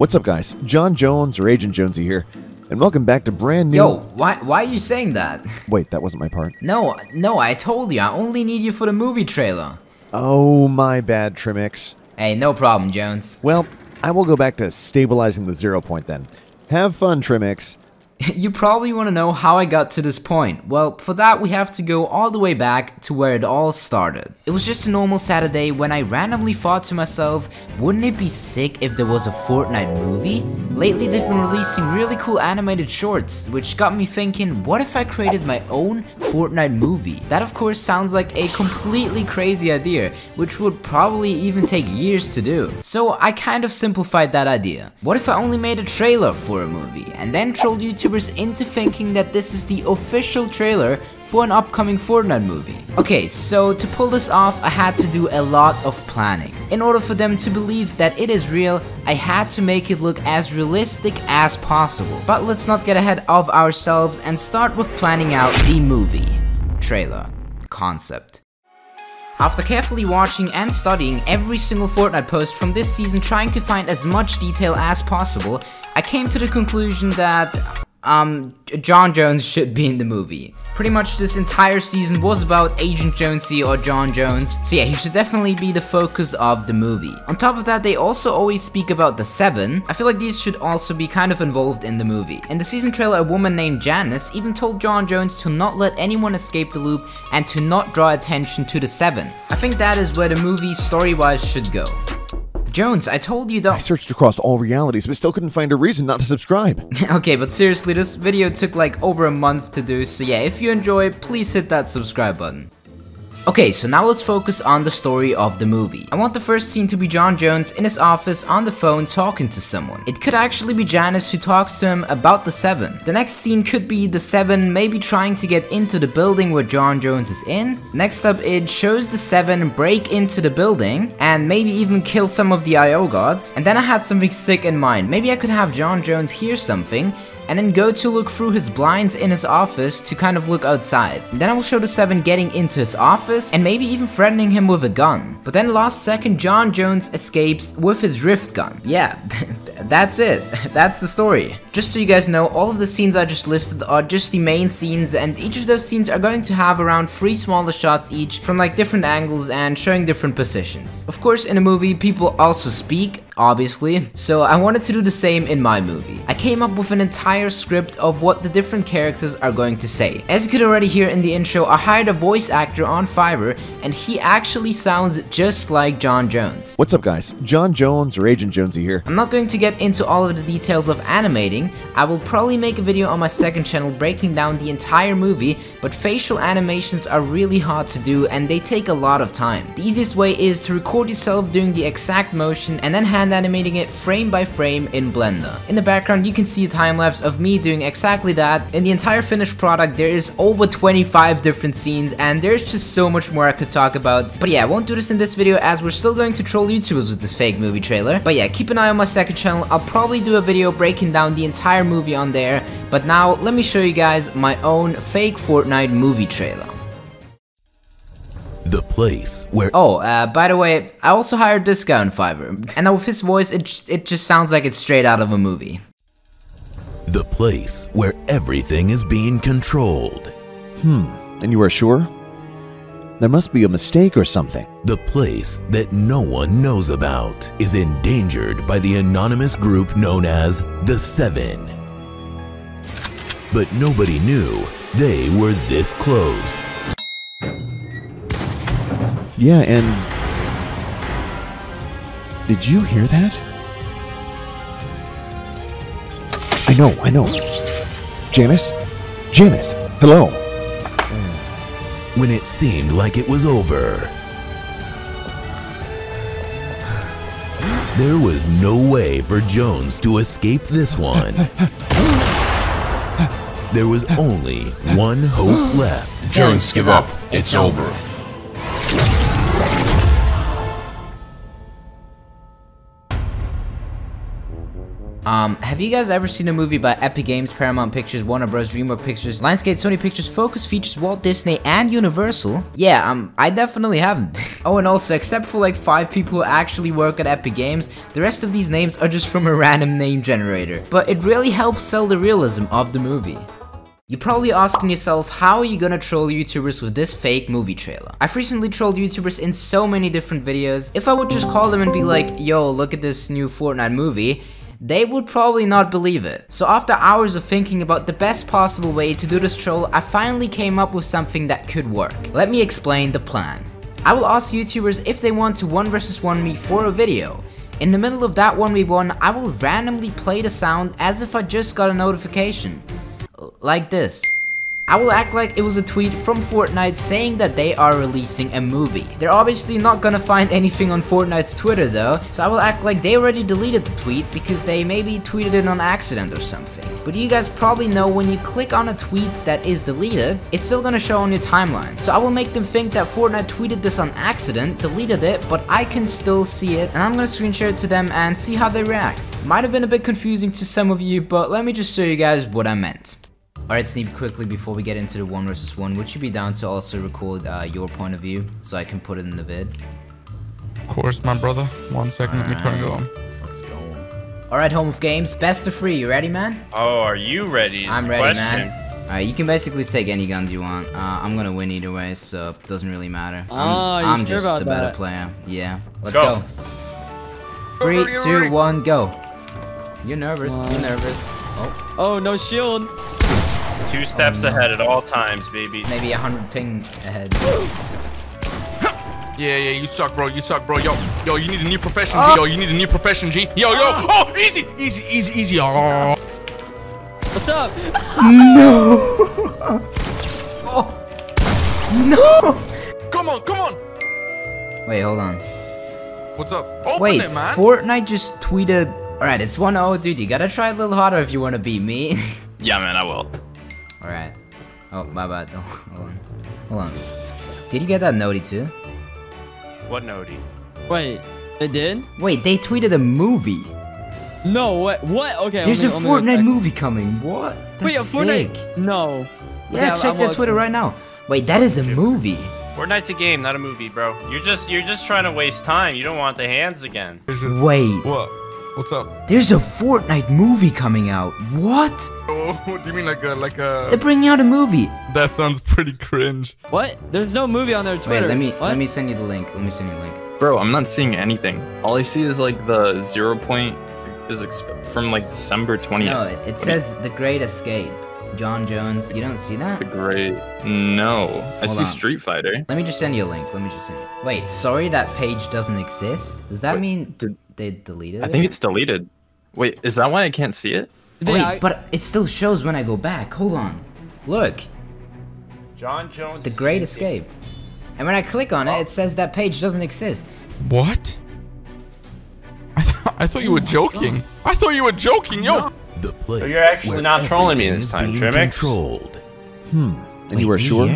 What's up, guys? John Jones or Agent Jonesy here, and welcome back to brand new. Yo, why why are you saying that? Wait, that wasn't my part. No, no, I told you, I only need you for the movie trailer. Oh, my bad, Trimix. Hey, no problem, Jones. Well, I will go back to stabilizing the zero point then. Have fun, Trimix. You probably want to know how I got to this point. Well, for that we have to go all the way back to where it all started. It was just a normal Saturday when I randomly thought to myself, wouldn't it be sick if there was a Fortnite movie? Lately they've been releasing really cool animated shorts, which got me thinking, what if I created my own Fortnite movie? That of course sounds like a completely crazy idea, which would probably even take years to do. So I kind of simplified that idea. What if I only made a trailer for a movie, and then trolled YouTubers into thinking that this is the official trailer for an upcoming Fortnite movie. Okay, so to pull this off, I had to do a lot of planning. In order for them to believe that it is real, I had to make it look as realistic as possible. But let's not get ahead of ourselves and start with planning out the movie, trailer, concept. After carefully watching and studying every single Fortnite post from this season trying to find as much detail as possible, I came to the conclusion that um, John Jones should be in the movie. Pretty much this entire season was about Agent Jonesy or John Jones, so yeah, he should definitely be the focus of the movie. On top of that, they also always speak about the Seven. I feel like these should also be kind of involved in the movie. In the season trailer, a woman named Janice even told John Jones to not let anyone escape the loop and to not draw attention to the Seven. I think that is where the movie story-wise should go. Jones, I told you that. I searched across all realities, but still couldn't find a reason not to subscribe. okay, but seriously, this video took like over a month to do, so yeah, if you enjoy, please hit that subscribe button. Okay, so now let's focus on the story of the movie. I want the first scene to be John Jones in his office on the phone talking to someone. It could actually be Janice who talks to him about the Seven. The next scene could be the Seven maybe trying to get into the building where John Jones is in. Next up, it shows the Seven break into the building and maybe even kill some of the IO guards. And then I had something sick in mind. Maybe I could have John Jones hear something and then go to look through his blinds in his office to kind of look outside. Then I will show the 7 getting into his office and maybe even threatening him with a gun. But then last second John Jones escapes with his rift gun. Yeah, that's it. That's the story. Just so you guys know, all of the scenes I just listed are just the main scenes and each of those scenes are going to have around 3 smaller shots each from like different angles and showing different positions. Of course in a movie people also speak, obviously, so I wanted to do the same in my movie. I came up with an entire script of what the different characters are going to say. As you could already hear in the intro, I hired a voice actor on Fiverr and he actually sounds just like John Jones. What's up, guys? John Jones or Agent Jonesy here. I'm not going to get into all of the details of animating, I will probably make a video on my second channel breaking down the entire movie, but facial animations are really hard to do and they take a lot of time. The easiest way is to record yourself doing the exact motion and then hand animating it frame by frame in Blender. In the background you can see a time lapse of me doing exactly that. In the entire finished product there is over 25 different scenes and there's just so much more I could talk about. But yeah, I won't do this in this video as we're still going to troll YouTubers with this fake movie trailer. But yeah, keep an eye on my second channel. I'll probably do a video breaking down the entire movie on there. But now let me show you guys my own fake Fortnite movie trailer. The place where Oh, uh, by the way, I also hired this guy on Fiverr. And now with his voice, it, it just sounds like it's straight out of a movie. the place where everything is being controlled. Hmm, and you are sure? There must be a mistake or something. The place that no one knows about is endangered by the anonymous group known as the Seven. But nobody knew they were this close. Yeah, and. Did you hear that? I know, I know. Janice? Janice, hello. When it seemed like it was over, there was no way for Jones to escape this one. There was only one hope left. Jones, give up. It's over. Um, have you guys ever seen a movie by Epic Games, Paramount Pictures, Warner Bros, DreamWorks Pictures, Lionsgate, Sony Pictures, Focus Features, Walt Disney, and Universal? Yeah, um, I definitely haven't. oh, and also, except for like five people who actually work at Epic Games, the rest of these names are just from a random name generator. But it really helps sell the realism of the movie. You're probably asking yourself, how are you gonna troll YouTubers with this fake movie trailer? I've recently trolled YouTubers in so many different videos. If I would just call them and be like, yo, look at this new Fortnite movie, they would probably not believe it. So after hours of thinking about the best possible way to do this troll, I finally came up with something that could work. Let me explain the plan. I will ask YouTubers if they want to 1 versus 1 me for a video. In the middle of that 1v1, I will randomly play the sound as if I just got a notification. Like this. I will act like it was a tweet from Fortnite saying that they are releasing a movie. They're obviously not gonna find anything on Fortnite's Twitter though, so I will act like they already deleted the tweet because they maybe tweeted it on accident or something. But you guys probably know when you click on a tweet that is deleted, it's still gonna show on your timeline. So I will make them think that Fortnite tweeted this on accident, deleted it, but I can still see it, and I'm gonna screen share it to them and see how they react. Might have been a bit confusing to some of you, but let me just show you guys what I meant. Alright, Sneep, quickly before we get into the 1 versus 1, would you be down to also record uh, your point of view so I can put it in the vid? Of course, my brother. One second, let me turn it on. Let's go. Alright, Home of Games, best of three, you ready, man? Oh, are you ready? I'm the ready, question. man. Alright, you can basically take any guns you want. Uh, I'm gonna win either way, so it doesn't really matter. Ah, I'm, you I'm sure just about the better that? player. Yeah. Let's Go. go. Three, Ready, two, ready. one, go. You're nervous. You're nervous. Oh, Oh, no shield. Two steps um, ahead at all times, baby. maybe a hundred ping ahead. Yeah, yeah, you suck, bro. You suck, bro. Yo, yo, you need a new profession, Oh. G. Ah. Yo, you need a new profession, G. Yo, yo. Ah. Oh, easy, easy, easy, easy. Oh. What's up? No. oh. No. Come on, come on. Wait, hold on. What's up? Open Wait, it, man. Fortnite just tweeted. Alright, it's 1 0, dude. You gotta try a little harder if you wanna beat me. Yeah, man, I will. Alright. Oh, my bad. Oh, hold on. Hold on. Did you get that noti too? What Nodi? Wait, they did? Wait, they tweeted a movie. No, what? What? Okay. There's a me- let Fortnite movie coming. What? That's Wait, a Fortnite? sick. No. Yeah, Okay, check I'm their. Twitter right now. Wait, that is a movie. Fortnite's a game, not a movie, bro. You're just you're just trying to waste time. You don't want the hands again. Wait, What? What's up? there's a Fortnite movie coming out. What? Oh, what do you mean, like a, like a? They're bringing out a movie. That sounds pretty cringe. What? There's no movie on their Twitter. Wait, let me what? let me send you the link. Let me send you the link. Bro, I'm not seeing anything. All I see is like the zero point is exp- from like December 20th. No, it, it says The Great Escape. John Jones. You don't see that? the great. No, I Hold see on. Street Fighter. Let me just send you a link. Let me just send you. Wait, sorry that page doesn't exist? Does that Wait, mean did- they deleted I it? think it's deleted. Wait, is that why I can't see it? They- Wait, I- but it still shows when I go back. Hold on. Look, John Jones. The Great in- Escape. And when I click on it, it says that page doesn't exist. What? I, th- I thought you were joking. I thought you were joking, yo. The place you're actually where not trolling me this time, being Trimix. Controlled. Hmm. And Wait, you were sure?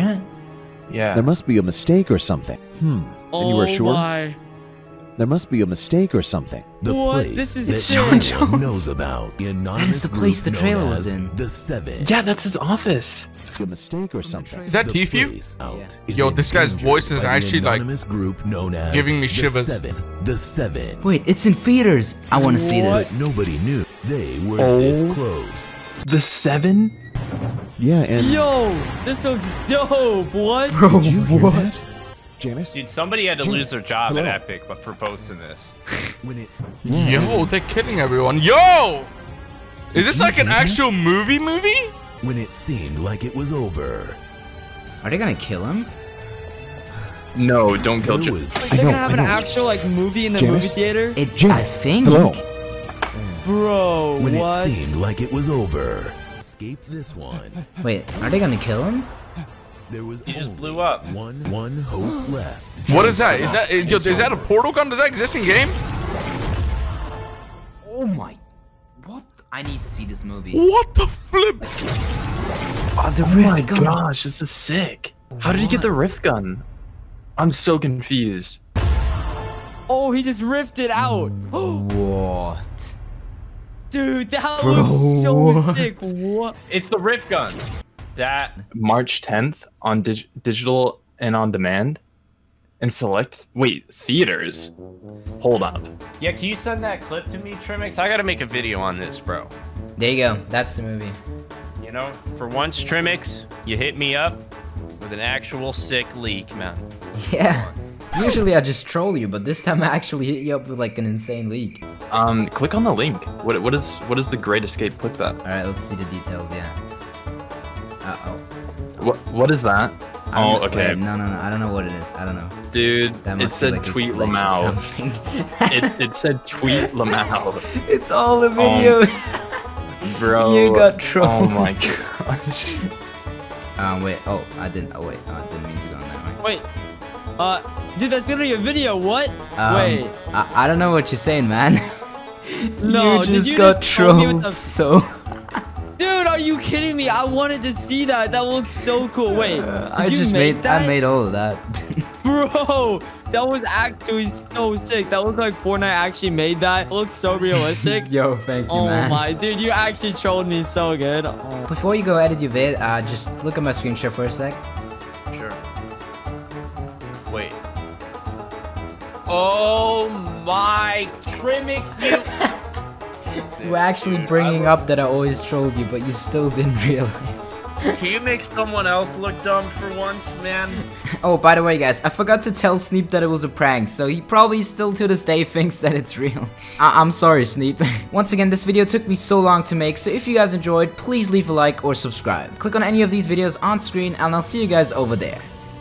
Yeah. There must be a mistake or something. Hmm. And you were Oh sure? my. There must be a mistake or something. The What? place This is that John Jones. knows about. The anonymous the place the trailer was in. The Seven. Yeah, that's his office. A mistake or something. Is that The Tfue? place out is Yo, this guy's voice is actually, like, group known as giving me the shivers. Seven. The Seven. Wait, it's in theaters. I want to see But this. nobody knew they were Oh. this close. The seven? Yeah, and Yo, this looks dope. What? did you hear that? Janice? Dude, somebody had to lose their job Hello. at Epic, but for posting this. When it's Yo, they're kidding everyone. Yo! Is this like an actual movie movie? when it seemed like it was over. Are they gonna kill him? No, don't kill There Jim. was Like, they're know, gonna have an actual like movie in the James? movie theater, It, I think. Hello. bro. when what? it seemed like it was over. Escape this one. Wait, are they gonna kill him? There was He just only blew up. One one hope left. What is that? Is that is, yo, is that a portal gun? Does that exist in game? Oh my. What? I need to see this movie. What the flip? Oh, the Oh my gun. gosh, this is sick. How did he get the rift gun? I'm so confused. Oh, he just ripped it out. What? Dude, that Bro, looks so what? sick. What? It's the rift gun. That March 10th on dig- digital and on demand, and select. Wait, theaters. Hold up. yeah. Can you send that clip to me, Trimix? I gotta make a video on this, bro. There you go. That's the movie. You know, for once, Trimix, you hit me up with an actual sick leak, man. Yeah. Usually I just troll you, but this time I actually hit you up with like an insane leak. Um, click on the link. What what is what is the Great Escape? Click that. Alright, let's see the details, yeah. Uh oh. What what is that? I Oh, okay, wait, no, no, no. I don't know what it is. I don't know. dude. That It said like tweet Lamau. It it said tweet Lamau, it's all a video. bro. You got Oh my gosh. um, wait. Oh, I didn't. Oh, wait. Oh, I didn't mean to go on that way. Wait. Uh, dude, that's literally a video. What? Um, Wait. I, I don't know what you're saying, man. No, you just you got just troll me with trolled so. Dude, are you kidding me? I wanted to see that. That looks so cool. Wait, Uh, did I you just made. that? I made all of that. Bro, that was actually so sick. That looked like Fortnite actually made that. It looks so realistic. Yo, thank you, oh man. my, dude, you actually trolled me so good. Oh. Before you go edit your vid, uh, just look at my screen share for a sec. Sure. Wait. Oh my Trimix, you. We're actually Dude, bringing up that I always trolled you, but you still didn't realize. Can you make someone else look dumb for once, man? Oh, by the way, guys, I forgot to tell Sneep that it was a prank, so he probably still to this day thinks that it's real. I- I'm sorry, Sneep. Once again, this video took me so long to make, so if you guys enjoyed, please leave a like or subscribe. Click on any of these videos on screen, and I'll see you guys over there.